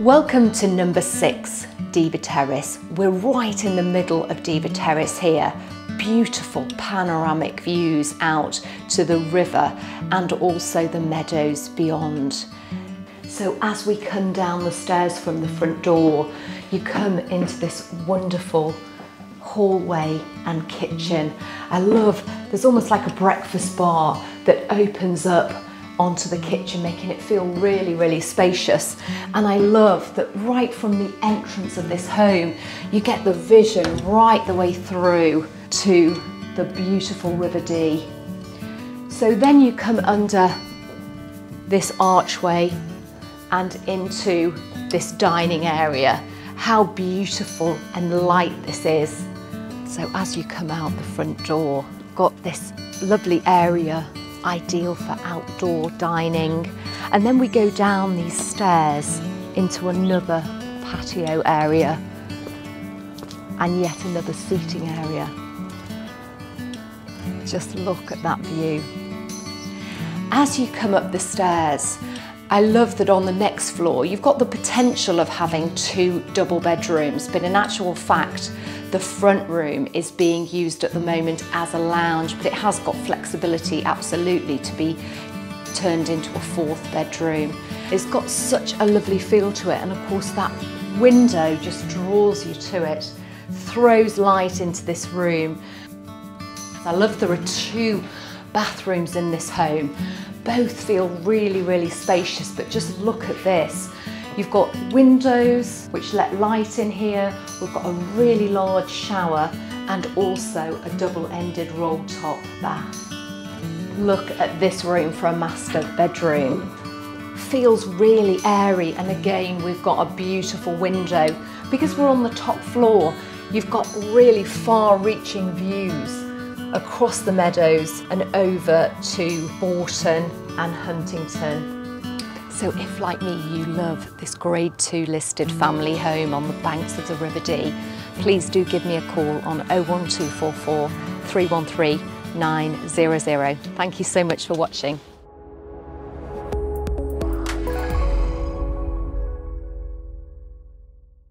Welcome to number six, Deva Terrace. We're right in the middle of Deva Terrace here. Beautiful panoramic views out to the river and also the meadows beyond. So as we come down the stairs from the front door, you come into this wonderful hallway and kitchen. I love, there's almost like a breakfast bar that opens up onto the kitchen, making it feel really, really spacious. And I love that right from the entrance of this home, you get the vision right the way through to the beautiful River Dee. So then you come under this archway and into this dining area. How beautiful and light this is. So as you come out the front door, got this lovely area ideal for outdoor dining. And then we go down these stairs into another patio area and yet another seating area. Just look at that view. As you come up the stairs, I love that on the next floor you've got the potential of having two double bedrooms, but in actual fact, the front room is being used at the moment as a lounge, but it has got flexibility absolutely to be turned into a fourth bedroom. It's got such a lovely feel to it and of course that window just draws you to it, throws light into this room. I love there are two bathrooms in this home. Both feel really, really spacious, but just look at this. You've got windows which let light in here. We've got a really large shower and also a double-ended roll top bath. Look at this room for a master bedroom. Feels really airy and again we've got a beautiful window. Because we're on the top floor, you've got really far-reaching views across the meadows and over to Boughton and Huntington. So if, like me, you love this Grade 2 listed family home on the banks of the River Dee, please do give me a call on 01244 313 900. Thank you so much for watching.